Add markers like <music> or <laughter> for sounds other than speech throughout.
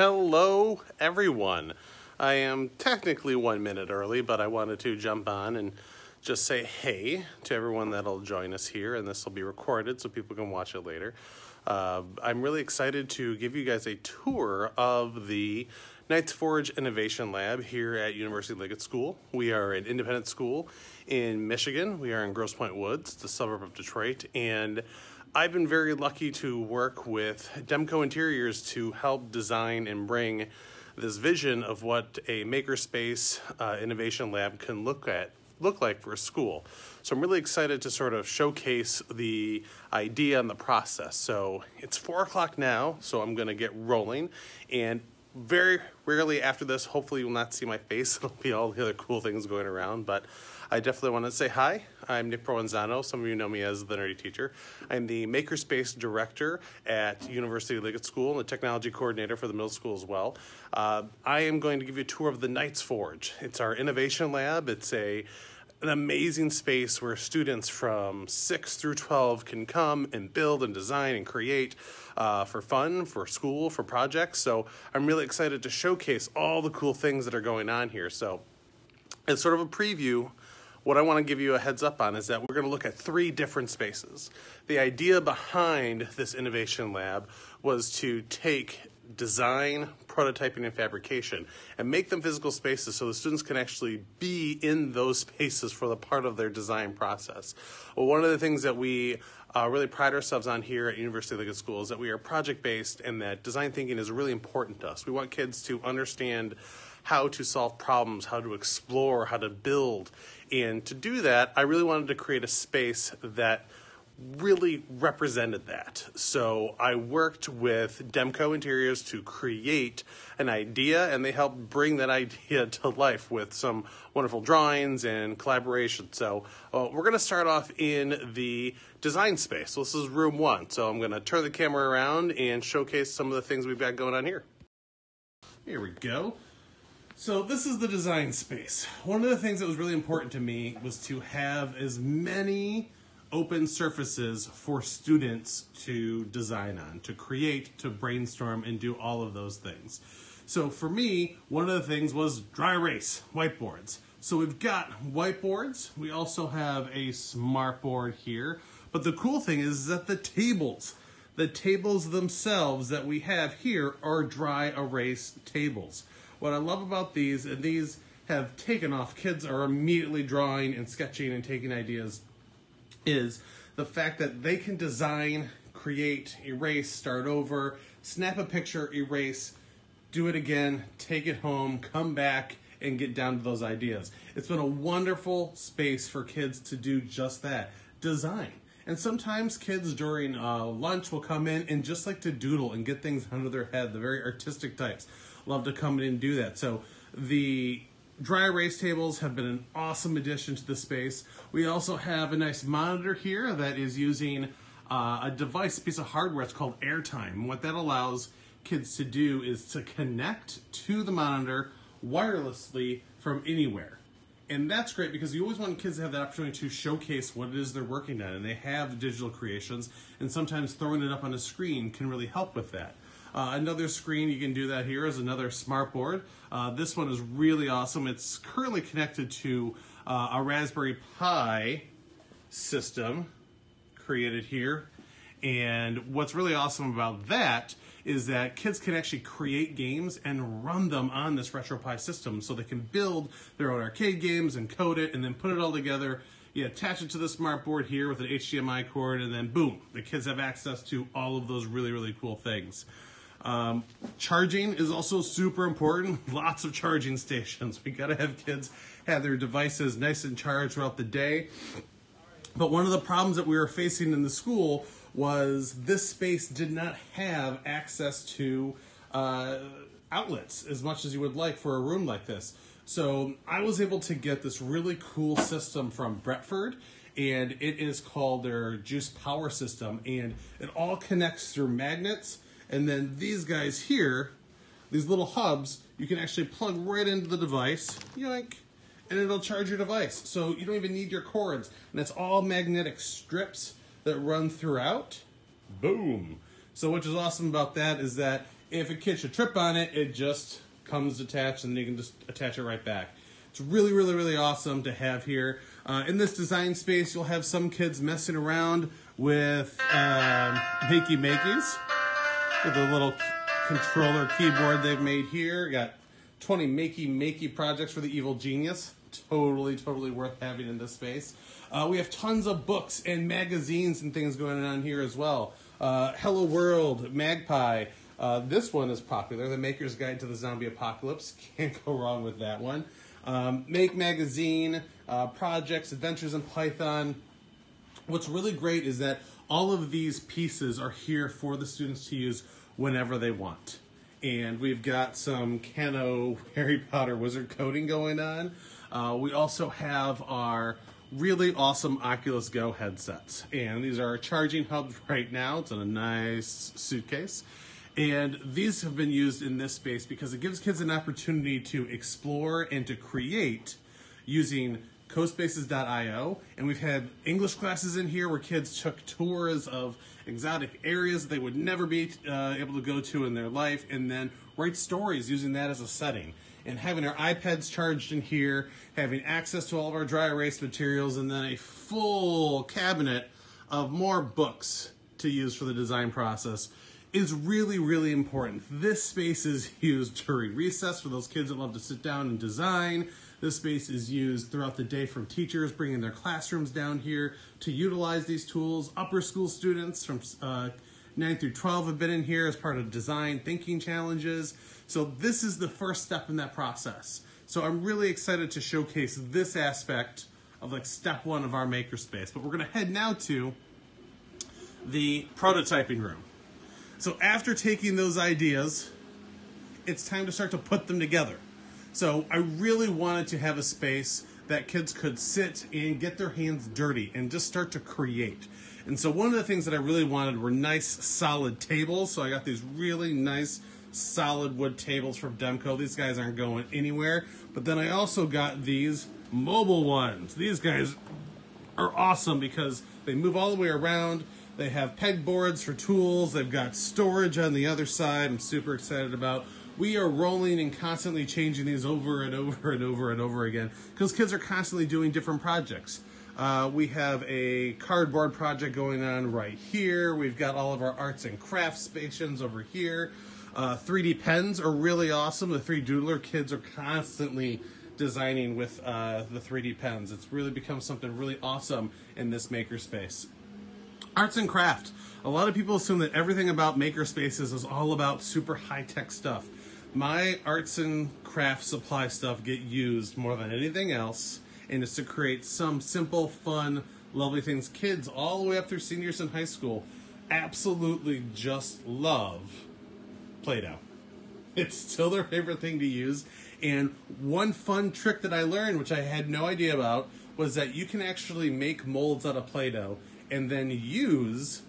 Hello, everyone. I am technically one minute early, but I wanted to jump on and just say hey to everyone that'll join us here, and this will be recorded so people can watch it later. Uh, I'm really excited to give you guys a tour of the Knights Forge Innovation Lab here at University Liggett School. We are an independent school in Michigan. We are in Grosse Pointe Woods, the suburb of Detroit, and I've been very lucky to work with Demco Interiors to help design and bring this vision of what a makerspace uh, innovation lab can look at look like for a school. So I'm really excited to sort of showcase the idea and the process. So it's four o'clock now, so I'm gonna get rolling. And very rarely after this, hopefully you will not see my face. <laughs> It'll be all the other cool things going around, but I definitely want to say hi. I'm Nick Provenzano. Some of you know me as the Nerdy Teacher. I'm the Makerspace Director at University Liggett School and the Technology Coordinator for the middle school as well. Uh, I am going to give you a tour of the Knights Forge. It's our innovation lab. It's a an amazing space where students from 6 through 12 can come and build and design and create uh, for fun, for school, for projects. So I'm really excited to showcase all the cool things that are going on here. So as sort of a preview what I want to give you a heads up on is that we're going to look at three different spaces. The idea behind this innovation lab was to take design, prototyping, and fabrication and make them physical spaces so the students can actually be in those spaces for the part of their design process. Well, one of the things that we uh, really pride ourselves on here at University of Liggett School is that we are project based and that design thinking is really important to us. We want kids to understand how to solve problems, how to explore, how to build. And to do that, I really wanted to create a space that really represented that. So I worked with Demco Interiors to create an idea, and they helped bring that <laughs> idea to life with some wonderful drawings and collaboration. So uh, we're going to start off in the design space. So this is room one. So I'm going to turn the camera around and showcase some of the things we've got going on here. Here we go. So this is the design space. One of the things that was really important to me was to have as many open surfaces for students to design on, to create, to brainstorm, and do all of those things. So for me, one of the things was dry erase, whiteboards. So we've got whiteboards. We also have a smartboard here. But the cool thing is that the tables, the tables themselves that we have here are dry erase tables. What I love about these, and these have taken off, kids are immediately drawing and sketching and taking ideas, is the fact that they can design, create, erase, start over, snap a picture, erase, do it again, take it home, come back, and get down to those ideas. It's been a wonderful space for kids to do just that design. And sometimes kids during uh, lunch will come in and just like to doodle and get things under their head, the very artistic types love to come in and do that. So the dry erase tables have been an awesome addition to the space. We also have a nice monitor here that is using uh, a device, a piece of hardware. It's called Airtame. What that allows kids to do is to connect to the monitor wirelessly from anywhere. And that's great because you always want kids to have the opportunity to showcase what it is they're working on. And they have digital creations, and sometimes throwing it up on a screen can really help with that. Uh, another screen you can do that here is another smart board. Uh, this one is really awesome. It's currently connected to uh, a Raspberry Pi system created here. And what's really awesome about that is that kids can actually create games and run them on this RetroPie system so they can build their own arcade games and code it and then put it all together. You attach it to the smart board here with an HDMI cord and then boom, the kids have access to all of those really, really cool things. Um, charging is also super important. <laughs> Lots of charging stations. We gotta have kids have their devices nice and charged throughout the day. But one of the problems that we were facing in the school was this space did not have access to uh, outlets as much as you would like for a room like this. So I was able to get this really cool system from Bretford and it is called their juice power system and it all connects through magnets and then these guys here, these little hubs, you can actually plug right into the device, yoink, and it'll charge your device. So you don't even need your cords. And it's all magnetic strips that run throughout. Boom. So what is awesome about that is that If a kid should trip on it, it just comes detached and you can just attach it right back. It's really, really, really awesome to have here. Uh, in this design space, you'll have some kids messing around with um, Makey Makeys with a little controller keyboard they've made here. Got 20 Makey Makey projects for the evil genius. Totally, totally worth having in this space. Uh, we have tons of books and magazines and things going on here as well. Uh, Hello World, MagPi. Uh, this one is popular, The Maker's Guide to the Zombie Apocalypse. <laughs> Can't go wrong with that one. Um, Make Magazine, uh, Projects, Adventures in Python. What's really great is that all of these pieces are here for the students to use whenever they want. And we've got some Kano <laughs> Harry Potter wizard coding going on. Uh, we also have our really awesome Oculus Go headsets. And these are our charging hubs <laughs> right now. It's in a nice suitcase. And these have been used in this space because it gives kids an opportunity to explore and to create using cospaces.io. And we've had English classes in here where kids took tours of exotic areas they would never be uh, able to go to in their life and then write stories using that as a setting and having our iPads charged in here, having access to all of our dry erase materials, and then a full cabinet of more books to use for the design process is really, really important. This space is used during recess for those kids that love to sit down and design. This space is used throughout the day from teachers bringing their classrooms down here to utilize these tools. Upper school students from uh, 9 through 12 have been in here as part of design thinking challenges. So this is the first step in that process. So I'm really excited to showcase this aspect of like step one of our makerspace. But we're gonna head now to the prototyping room. So after taking those ideas, it's time to start to put them together. So I really wanted to have a space that kids could sit and get their hands dirty and just start to create. And so one of the things that I really wanted were nice solid tables. So I got these really nice solid wood tables from Demco. These guys aren't going anywhere. But then I also got these mobile ones. These guys are awesome because they move all the way around. They have pegboards for tools. They've got storage on the other side. I'm super excited about. We are rolling and constantly changing these over and over and over and over again because kids are constantly doing different projects. Uh, we have a cardboard project going on right here. We've got all of our arts and crafts stations over here. Uh, 3D pens are really awesome. The 3Doodler kids are constantly designing with uh, the 3D pens. It's really become something really awesome in this makerspace. Arts and craft. A lot of people assume that everything about makerspaces is all about super high tech stuff. My arts and craft supply stuff get used more than anything else, and it's to create some simple, fun, lovely things. Kids all the way up through seniors in high school absolutely just love Play-Doh. It's still their favorite thing to use. And one fun trick that I learned, which I had no idea about, was that you can actually make molds out of Play-Doh and then use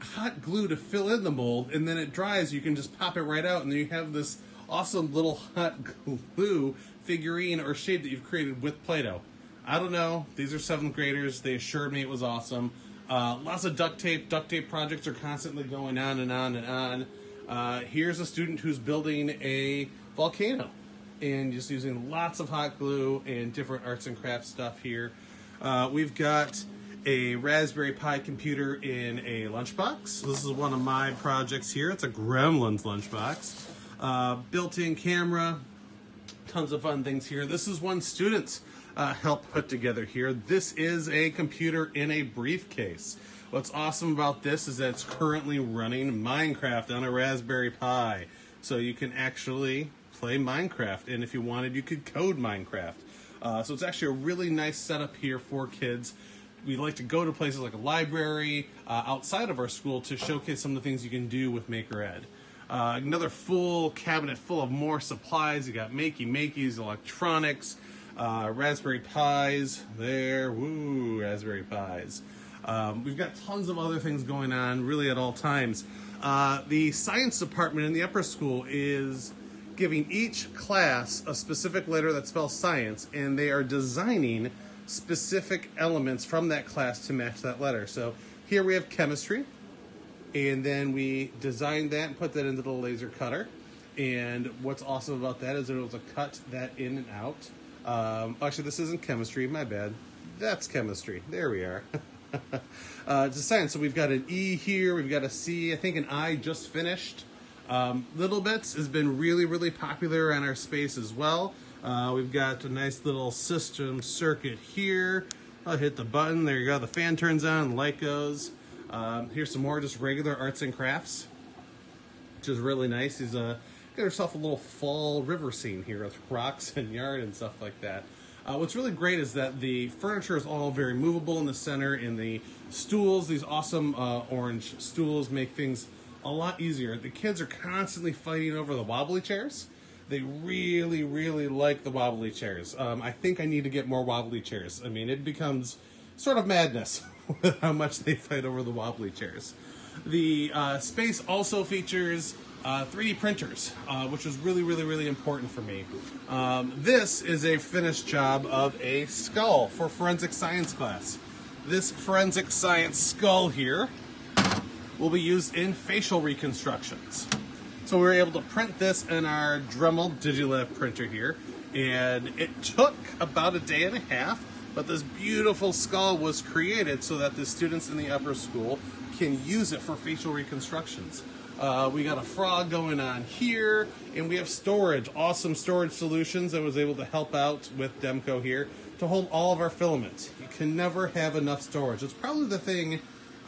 hot glue to fill in the mold, and then it dries. You can just pop it right out, and then you have this awesome little hot <laughs> glue figurine or shape that you've created with Play-Doh. I don't know. These are seventh graders. They assured me it was awesome. Uh, lots of duct tape. Duct tape projects are constantly going on and on and on. Uh, here's a student who's building a volcano and just using lots of hot glue and different arts and crafts stuff here. Uh, we've got a Raspberry Pi computer in a lunchbox. This is one of my projects here. It's a Gremlins lunchbox. Uh, built-in camera, tons of fun things here. This is one student's uh, helped put together here. This is a computer in a briefcase. What's awesome about this is that it's currently running Minecraft on a Raspberry Pi. So you can actually play Minecraft, and if you wanted, you could code Minecraft. Uh, so it's actually a really nice setup here for kids. We like to go to places like a library uh, outside of our school to showcase some of the things you can do with MakerEd. Uh, another full cabinet full of more supplies. You got Makey Makeys, electronics, uh, Raspberry Pis there. Woo, Raspberry Pis. Um, we've got tons of other things going on really at all times. Uh, the science department in the upper school is giving each class a specific letter that spells science, and they are designing specific elements from that class to match that letter. So here we have chemistry. and then we designed that and put that into the laser cutter. And what's awesome about that is it was a cut that in and out. Um, actually, this isn't chemistry. My bad. That's chemistry. There we are. <laughs> uh, it's a science. So we've got an E here. We've got a C. I think an I just finished. Um, littleBits has been really, really popular on our space as well. Uh, we've got a nice little system circuit here. I'll hit the button. There you go. The fan turns on, the light goes. Um, here's some more just regular arts and crafts, which is really nice. He's uh, got herself a little fall river scene here with <laughs> rocks and yard and stuff like that. Uh, what's really great is that the furniture is all very movable in the center, In the stools, these awesome uh, orange stools, make things a lot easier. The kids are constantly fighting over the wobbly chairs. They really, really like the wobbly chairs. Um, I think I need to get more wobbly chairs. I mean, it becomes sort of madness <laughs> with how much they fight over the wobbly chairs. The uh, space also features uh, 3D printers, uh, which was really, really, really important for me. Um, this is a finished job of a skull for forensic science class. This forensic science skull here will be used in facial reconstructions. So we were able to print this in our Dremel Digilab printer here, and it took about a day and a half, but this beautiful skull was created so that the students in the upper school can use it for facial reconstructions. Uh, we got a frog going on here, and we have storage, awesome storage solutions that was able to help out with Demco here to hold all of our filaments. You can never have enough storage. It's probably the thing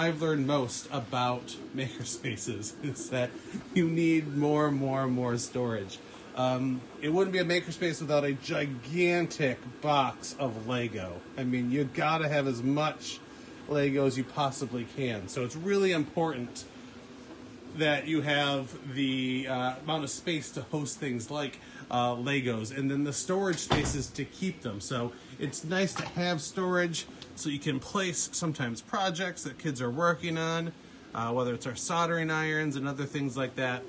I've learned most about <laughs> makerspaces is that you need more and more and more storage. Um, it wouldn't be a makerspace without a gigantic box of Lego. I mean, you gotta have as much Lego as you possibly can. So it's really important that you have the uh, amount of space to host things like uh, Legos and then the storage spaces to keep them. So it's nice to have storage so you can place sometimes projects that kids are working on, uh, whether it's our soldering irons and other things like that.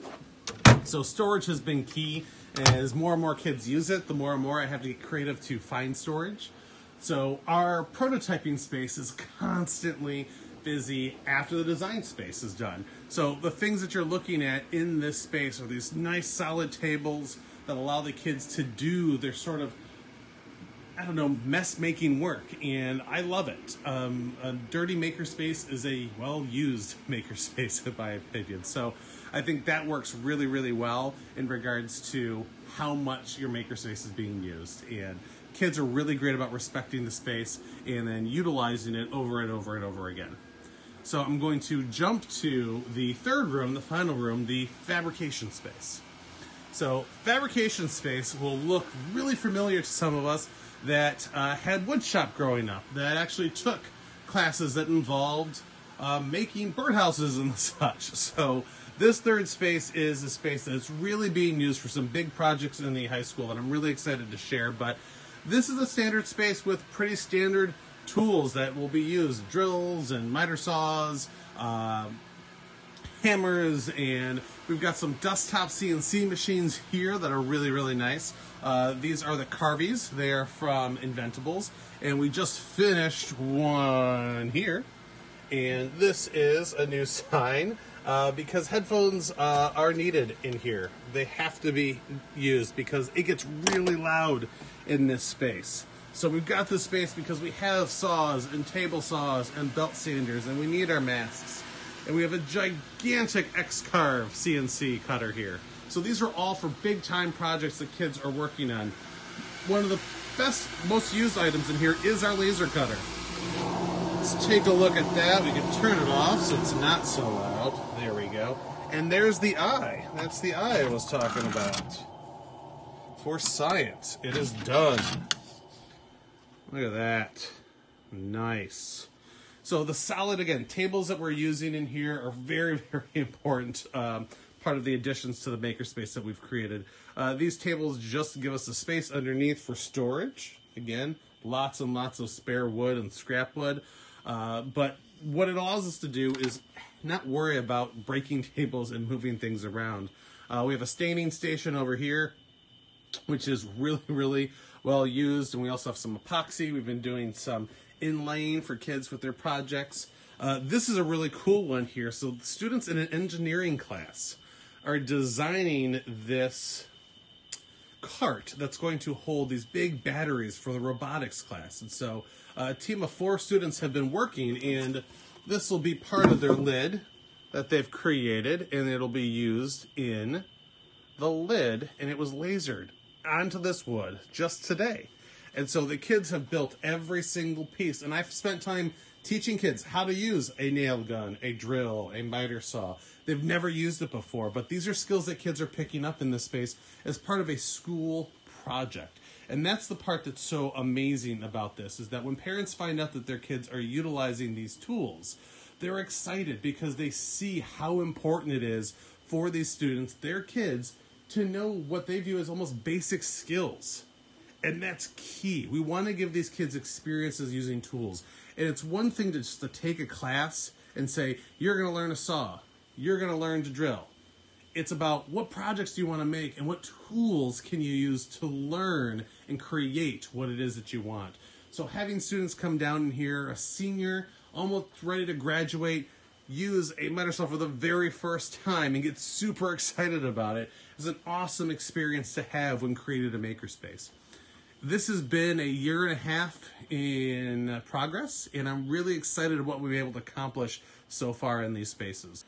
So storage has been key. As more and more kids use it, the more and more I have to get creative to find storage. So our prototyping space is constantly busy after the design space is done. So the things that you're looking at in this space are these nice solid tables that allow the kids to do their sort of I don't know, mess making work, and I love it. Um, a dirty makerspace is a well used <laughs> makerspace, in my opinion. So I think that works really, really well in regards to how much your makerspace is being used. And kids are really great about respecting the space and then utilizing it over and over and over again. So I'm going to jump to the third room, the final room, the fabrication space. So fabrication space will look really familiar to some of us that uh, had woodshop growing up, that actually took classes that involved uh, making birdhouses and <laughs> such. So this third space is a space that's really being used for some big projects in the high school that I'm really excited to share. But this is a standard space with pretty standard tools that will be used, drills and miter saws, uh, hammers, and we've got some desktop CNC machines here that are really, really nice. Uh, these are the Carveys. They are from Inventables. And we just finished one here. And this is a new <laughs> sign uh, because headphones uh, are needed in here. They have to be used because it gets really loud in this space. So we've got this space because we have saws and table saws and belt sanders and we need our masks. And we have a gigantic X-Carve CNC cutter here. So these are all for big time projects that kids are working on. One of the best, most used items in here is our laser cutter. Let's take a look at that. We can turn it off so it's not so loud. There we go. And there's the eye. That's the eye I was talking about. For science. It is done. Look at that. Nice. So the solid, again, tables that we're using in here are very, <laughs> very important. Um, part of the additions to the makerspace that we've created. Uh, these tables just give us a space underneath for storage. Again, lots and lots of spare wood and scrap wood. Uh, but what it allows us to do is not worry about breaking <laughs> tables and moving things around. Uh, we have a staining station over here, which is really, really well used. And we also have some epoxy. We've been doing some inlaying for kids with their projects. Uh, this is a really cool one here. So students in an engineering class are designing this cart that's going to hold these big batteries for the robotics class. And so uh, a team of four students have been working, and this will be part of their lid that they've created, and it'll be used in the lid, and it was lasered onto this wood just today. And so the kids have built every single piece, and I've spent time teaching kids how to use a nail gun, a drill, a miter saw. They've never used it before, but these are skills that kids are picking up in this space as part of a school project. And that's the part that's so amazing about this is that when parents find out that their kids are utilizing these tools, they're excited because they see how important it is for these students, their kids, to know what they view as almost basic skills. And that's key. We want to give these kids experiences using tools. And it's one thing to just to take a class and say, you're going to learn a saw, you're going to learn to drill. It's about what projects do you want to make and what tools can you use to learn and create what it is that you want. So having students come down in here, a senior, almost ready to graduate, use a miter saw for the very first time and get super <laughs> excited about it is an awesome experience to have when created a makerspace. This has been a year and a half in progress, and I'm really excited about what we've been able to accomplish so far in these spaces.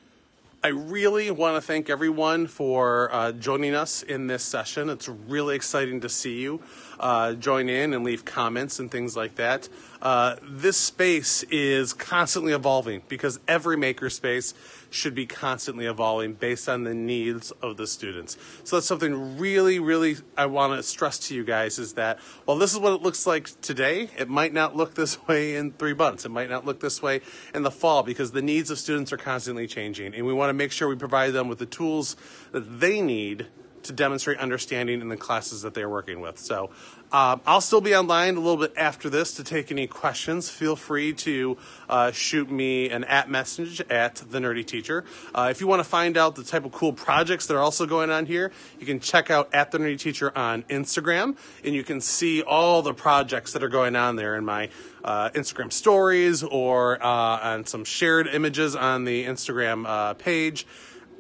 I really want to thank everyone for uh, joining us in this session. It's really exciting to see you uh, join in and leave comments and things like that. Uh, this space is constantly evolving because every makerspace should be constantly evolving based on the needs of the students. So that's something really, really I want to stress to you guys is that while this is what it looks like today, it might not look this <laughs> way in three months. It might not look this way in the fall because the needs of students are constantly changing. And we want to make sure we provide them with the tools that they need to demonstrate understanding in the classes that they're working with. So um, I'll still be online a little bit after this to take any questions. Feel free to uh, shoot me an at message at the Nerdy Teacher. Uh, if you want to find out the type of cool projects that are also going on here, you can check out at the Nerdy Teacher on Instagram, and you can see all the projects that are going on there in my uh, Instagram stories or uh, on some shared images on the Instagram uh, page.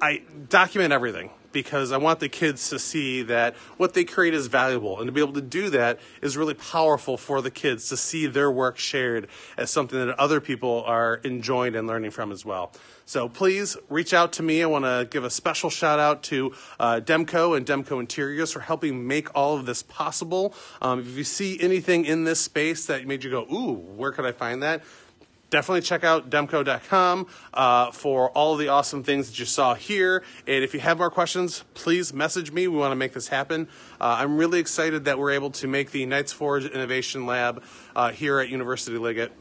I document everything because I want the kids to see that what they create is valuable. And to be able to do that is really powerful for the kids to see their work shared as something that other people are enjoying and learning from as well. So please reach out to me. I want to give a special shout out to uh, Demco and Demco Interiors for helping make all of this possible. Um, if you see anything in this space that made you go, ooh, where could I find that? Definitely check out demco.com uh, for all the awesome things that you saw here. And if you have more questions, please message me. We want to make this happen. Uh, I'm really excited that we're able to make the Knights Forge Innovation Lab uh, here at University Liggett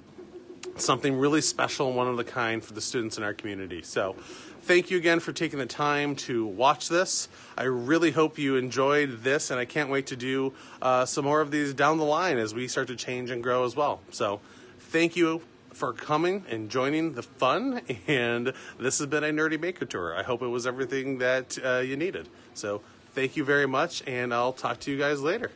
something really special and one of the kind for the students in our community. So thank you again for taking the time to watch this. I really hope you enjoyed this, and I can't wait to do uh, some more of these down the line as we start to change and grow as well. So thank you for coming and joining the fun. And this has been a Nerdy Maker Tour. I hope it was everything that uh, you needed. So thank you very much, and I'll talk to you guys later.